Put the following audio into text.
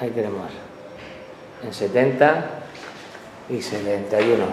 Ahí tenemos. En 70 y 71.